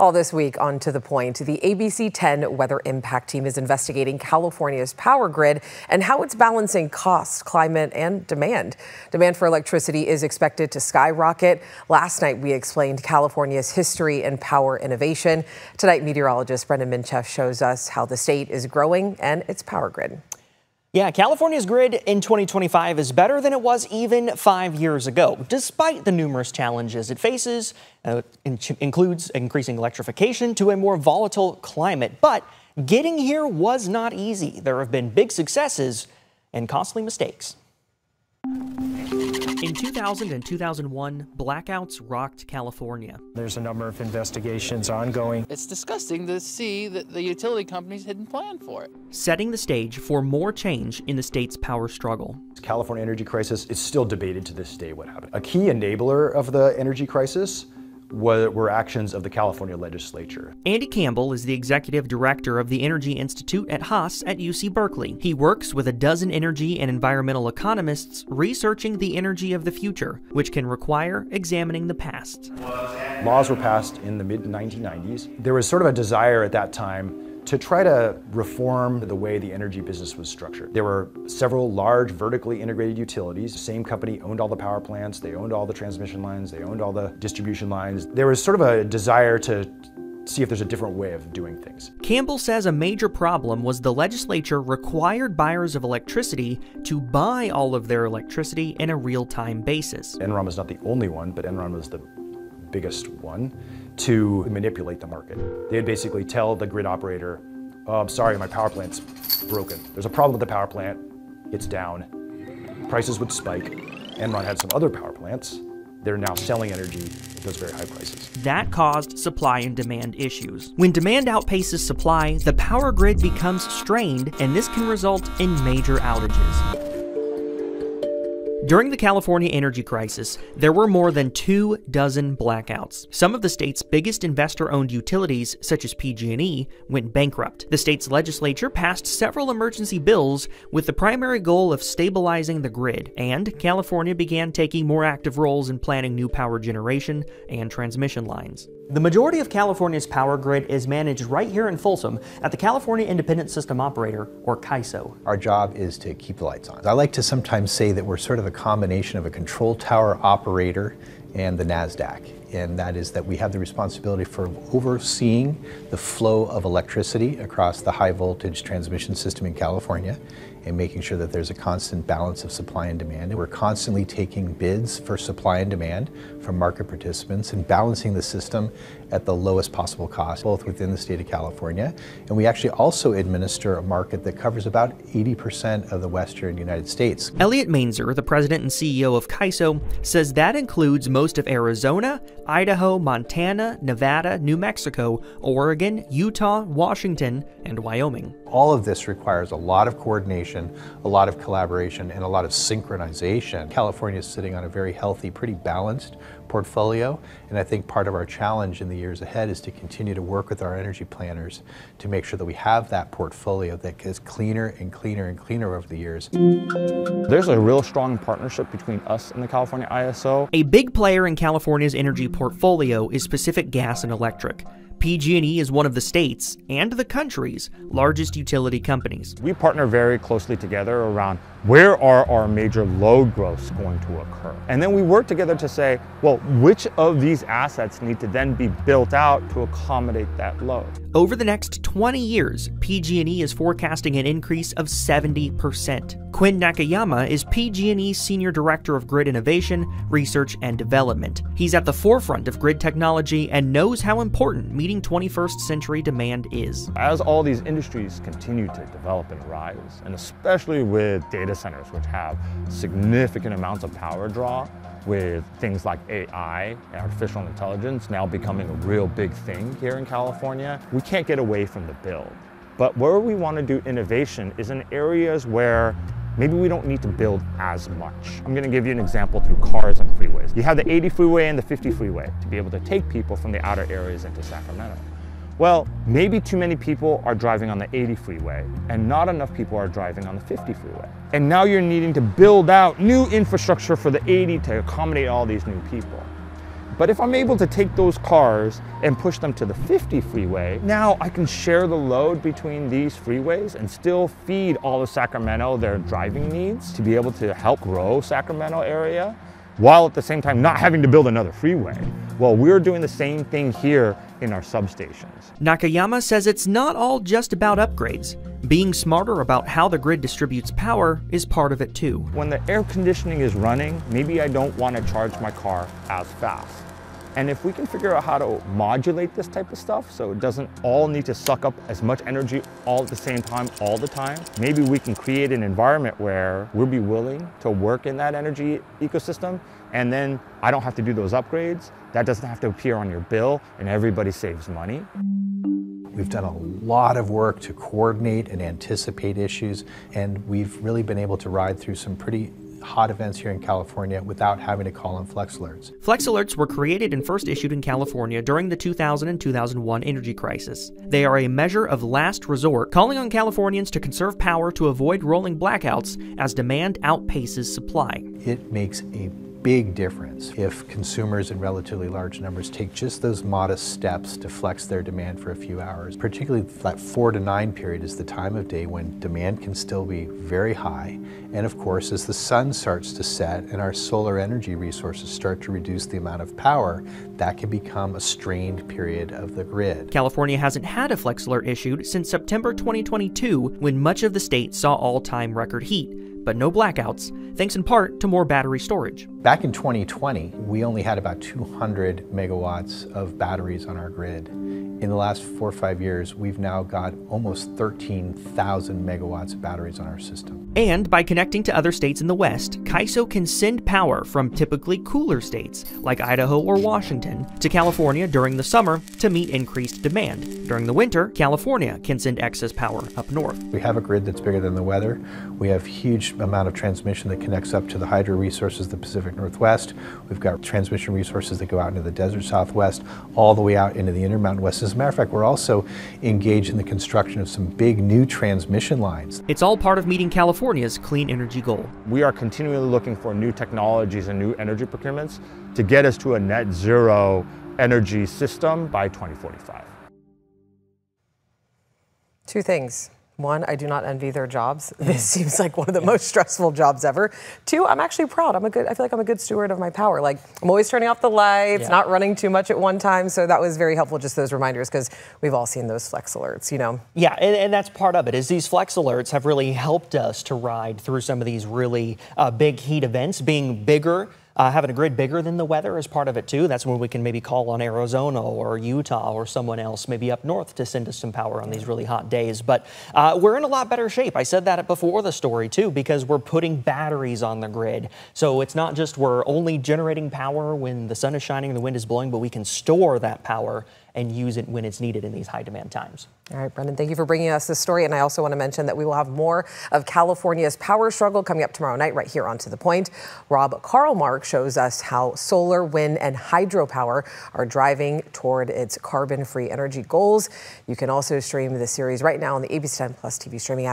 All this week on To The Point, the ABC 10 Weather Impact Team is investigating California's power grid and how it's balancing cost, climate, and demand. Demand for electricity is expected to skyrocket. Last night, we explained California's history and power innovation. Tonight, meteorologist Brendan Minchef shows us how the state is growing and its power grid. Yeah, California's grid in 2025 is better than it was even five years ago, despite the numerous challenges it faces, uh, in includes increasing electrification to a more volatile climate. But getting here was not easy. There have been big successes and costly mistakes. In 2000 and 2001, blackouts rocked California. There's a number of investigations ongoing. It's disgusting to see that the utility companies hadn't planned for it. Setting the stage for more change in the state's power struggle. California energy crisis is still debated to this day what happened. A key enabler of the energy crisis were actions of the California legislature. Andy Campbell is the executive director of the Energy Institute at Haas at UC Berkeley. He works with a dozen energy and environmental economists researching the energy of the future, which can require examining the past. Laws were passed in the mid 1990s. There was sort of a desire at that time to try to reform the way the energy business was structured. There were several large vertically integrated utilities. The same company owned all the power plants, they owned all the transmission lines, they owned all the distribution lines. There was sort of a desire to see if there's a different way of doing things. Campbell says a major problem was the legislature required buyers of electricity to buy all of their electricity in a real-time basis. Enron was not the only one, but Enron was the biggest one to manipulate the market. They'd basically tell the grid operator, oh, I'm sorry, my power plant's broken. There's a problem with the power plant, it's down. Prices would spike. Enron had some other power plants. They're now selling energy at those very high prices. That caused supply and demand issues. When demand outpaces supply, the power grid becomes strained, and this can result in major outages. During the California energy crisis, there were more than two dozen blackouts. Some of the state's biggest investor-owned utilities, such as PG&E, went bankrupt. The state's legislature passed several emergency bills with the primary goal of stabilizing the grid, and California began taking more active roles in planning new power generation and transmission lines. The majority of California's power grid is managed right here in Folsom at the California Independent System Operator, or CAISO. Our job is to keep the lights on. I like to sometimes say that we're sort of a combination of a control tower operator and the NASDAQ. And that is that we have the responsibility for overseeing the flow of electricity across the high voltage transmission system in California and making sure that there's a constant balance of supply and demand. And we're constantly taking bids for supply and demand from market participants and balancing the system at the lowest possible cost, both within the state of California. And we actually also administer a market that covers about 80% of the western United States. Elliot Mainzer, the president and CEO of CAISO, says that includes most of Arizona, Idaho, Montana, Nevada, New Mexico, Oregon, Utah, Washington, and Wyoming. All of this requires a lot of coordination, a lot of collaboration, and a lot of synchronization. California is sitting on a very healthy, pretty balanced portfolio, and I think part of our challenge in the years ahead is to continue to work with our energy planners to make sure that we have that portfolio that gets cleaner and cleaner and cleaner over the years. There's a real strong partnership between us and the California ISO. A big player in California's energy portfolio is Pacific Gas and Electric. PG&E is one of the state's and the country's largest utility companies. We partner very closely together around where are our major load growths going to occur? And then we work together to say, well, which of these assets need to then be built out to accommodate that load? Over the next 20 years, PG&E is forecasting an increase of 70%. Quinn Nakayama is PG&E's Senior Director of Grid Innovation, Research, and Development. He's at the forefront of grid technology and knows how important meeting 21st century demand is. As all these industries continue to develop and rise, and especially with data centers, which have significant amounts of power draw, with things like AI, and artificial intelligence, now becoming a real big thing here in California, we can't get away from the build. But where we want to do innovation is in areas where maybe we don't need to build as much. I'm going to give you an example through cars and freeways. You have the 80 freeway and the 50 freeway to be able to take people from the outer areas into Sacramento. Well, maybe too many people are driving on the 80 freeway and not enough people are driving on the 50 freeway. And now you're needing to build out new infrastructure for the 80 to accommodate all these new people. But if I'm able to take those cars and push them to the 50 freeway, now I can share the load between these freeways and still feed all of Sacramento their driving needs to be able to help grow Sacramento area while at the same time not having to build another freeway. Well, we're doing the same thing here in our substations. Nakayama says it's not all just about upgrades. Being smarter about how the grid distributes power is part of it too. When the air conditioning is running, maybe I don't want to charge my car as fast. And if we can figure out how to modulate this type of stuff so it doesn't all need to suck up as much energy all at the same time, all the time, maybe we can create an environment where we'll be willing to work in that energy ecosystem and then I don't have to do those upgrades. That doesn't have to appear on your bill and everybody saves money. We've done a lot of work to coordinate and anticipate issues, and we've really been able to ride through some pretty hot events here in California without having to call in Flex Alerts. Flex Alerts were created and first issued in California during the 2000 and 2001 energy crisis. They are a measure of last resort, calling on Californians to conserve power to avoid rolling blackouts as demand outpaces supply. It makes a big difference if consumers in relatively large numbers take just those modest steps to flex their demand for a few hours. Particularly that four to nine period is the time of day when demand can still be very high. And of course, as the sun starts to set and our solar energy resources start to reduce the amount of power, that can become a strained period of the grid. California hasn't had a flex alert issued since September 2022 when much of the state saw all-time record heat but no blackouts, thanks in part to more battery storage. In 2020, we only had about 200 megawatts of batteries on our grid. In the last four or five years, we've now got almost 13,000 megawatts of batteries on our system. And by connecting to other states in the West, CAISO can send power from typically cooler states, like Idaho or Washington, to California during the summer to meet increased demand. During the winter, California can send excess power up north. We have a grid that's bigger than the weather. We have huge amount of transmission that connects up to the hydro resources of the Pacific Northwest. We've got transmission resources that go out into the desert Southwest, all the way out into the Intermountain West. As a matter of fact, we're also engaged in the construction of some big new transmission lines. It's all part of meeting California's clean energy goal. We are continually looking for new technologies and new energy procurements to get us to a net zero energy system by 2045. Two things. One, I do not envy their jobs. This seems like one of the most stressful jobs ever. Two, I'm actually proud. I'm a good. I feel like I'm a good steward of my power. Like I'm always turning off the lights, Yeah. not running too much at one time. So that was very helpful. Just those reminders because we've all seen those flex alerts. You know. Yeah, and, and that's part of it. Is these flex alerts have really helped us to ride through some of these really uh, big heat events, being bigger. Uh, having a grid bigger than the weather is part of it too. That's when we can maybe call on Arizona or Utah or someone else, maybe up north, to send us some power on these really hot days. But uh, we're in a lot better shape. I said that before the story too, because we're putting batteries on the grid. So it's not just we're only generating power when the sun is shining and the wind is blowing, but we can store that power and use it when it's needed in these high demand times. All right, Brendan, thank you for bringing us this story. And I also want to mention that we will have more of California's power struggle coming up tomorrow night, right here on To the Point. Rob Carlmark shows us how solar, wind, and hydropower are driving toward its carbon free energy goals. You can also stream the series right now on the ABC 10 Plus TV streaming app.